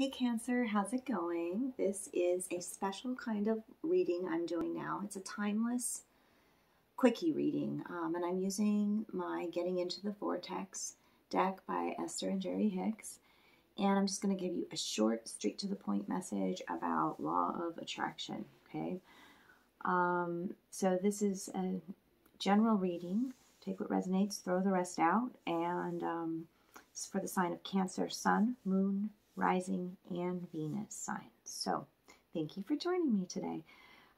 Hey Cancer, how's it going? This is a special kind of reading I'm doing now. It's a timeless quickie reading, um, and I'm using my Getting Into the Vortex deck by Esther and Jerry Hicks. And I'm just going to give you a short, straight to the point message about law of attraction. Okay. Um, so this is a general reading. Take what resonates, throw the rest out, and um, it's for the sign of Cancer, Sun, Moon, rising, and Venus signs. So thank you for joining me today.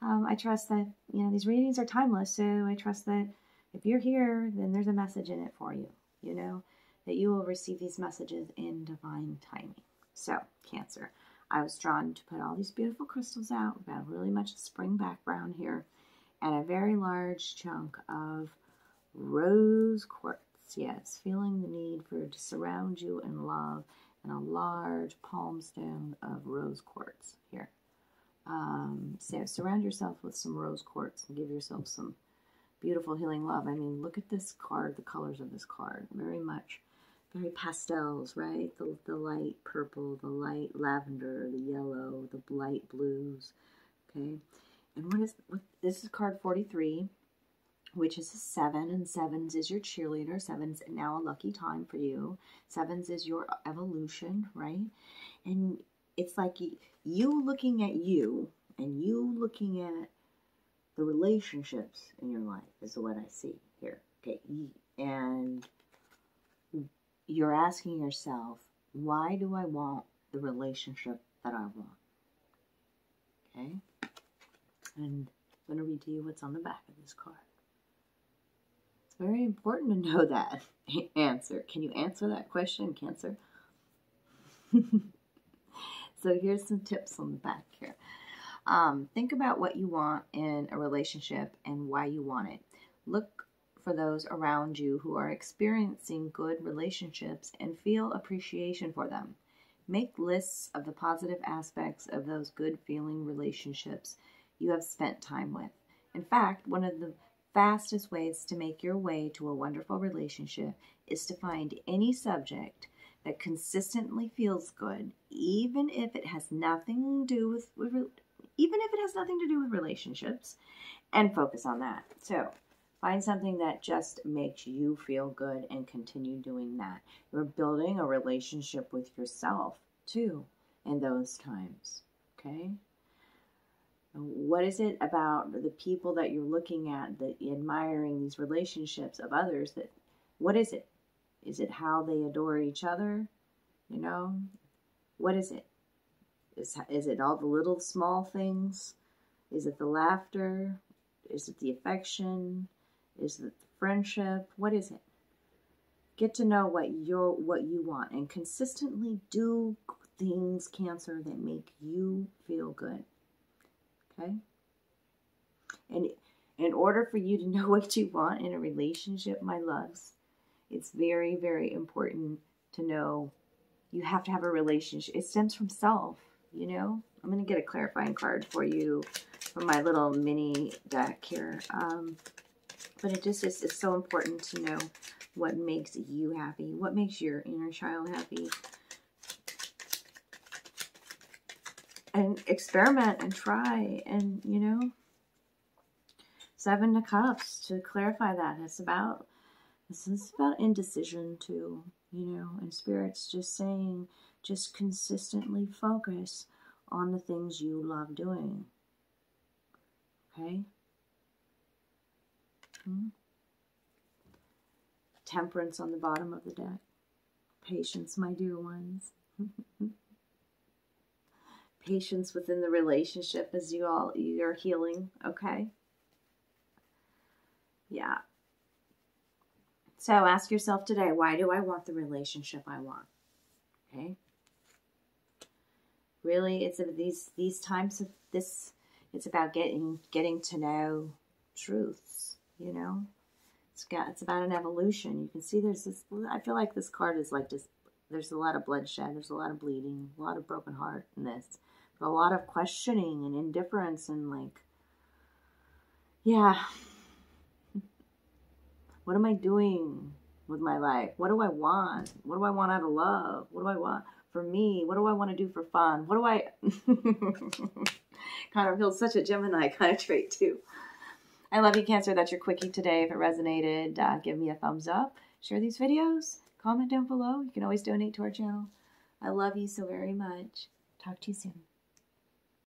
Um, I trust that, you know, these readings are timeless, so I trust that if you're here, then there's a message in it for you, you know, that you will receive these messages in divine timing. So, Cancer, I was drawn to put all these beautiful crystals out. We've got really much spring background here and a very large chunk of rose quartz. Yes, feeling the need for to surround you in love and a large palm stone of rose quartz here. Um, so surround yourself with some rose quartz and give yourself some beautiful healing love. I mean, look at this card, the colors of this card. Very much, very pastels, right? The, the light purple, the light lavender, the yellow, the light blues, okay? And what is, what, this is card 43 which is a seven, and sevens is your cheerleader. Sevens now a lucky time for you. Sevens is your evolution, right? And it's like you looking at you and you looking at the relationships in your life is what I see here. Okay, and you're asking yourself, why do I want the relationship that I want? Okay, and I'm going to read to you what's on the back of this card very important to know that answer. Can you answer that question, Cancer? so here's some tips on the back here. Um, think about what you want in a relationship and why you want it. Look for those around you who are experiencing good relationships and feel appreciation for them. Make lists of the positive aspects of those good feeling relationships you have spent time with. In fact, one of the fastest ways to make your way to a wonderful relationship is to find any subject that consistently feels good, even if it has nothing to do with, with even if it has nothing to do with relationships, and focus on that. So, find something that just makes you feel good and continue doing that. You're building a relationship with yourself too in those times. Okay? What is it about the people that you're looking at, that admiring these relationships of others? That what is it? Is it how they adore each other? You know, what is it? Is is it all the little small things? Is it the laughter? Is it the affection? Is it the friendship? What is it? Get to know what you're what you want and consistently do things, Cancer, that make you feel good. Okay? And in order for you to know what you want in a relationship, my loves, it's very, very important to know you have to have a relationship. It stems from self, you know? I'm going to get a clarifying card for you from my little mini deck here. Um, but it just is it's so important to know what makes you happy, what makes your inner child happy, and experiment and try and you know seven of cups to clarify that. It's about this is about indecision too you know and spirits just saying just consistently focus on the things you love doing. Okay? Hmm. temperance on the bottom of the deck. Patience my dear ones patience within the relationship as you all you're healing, okay? Yeah. So ask yourself today, why do I want the relationship I want? Okay? Really, it's these these times of this it's about getting getting to know truths, you know? It's got it's about an evolution. You can see there's this I feel like this card is like just there's a lot of bloodshed, there's a lot of bleeding, a lot of broken heart in this a lot of questioning and indifference and like, yeah, what am I doing with my life? What do I want? What do I want out of love? What do I want for me? What do I want to do for fun? What do I kind of feels such a Gemini kind of trait too. I love you, Cancer. That's your quickie today. If it resonated, uh, give me a thumbs up. Share these videos. Comment down below. You can always donate to our channel. I love you so very much. Talk to you soon.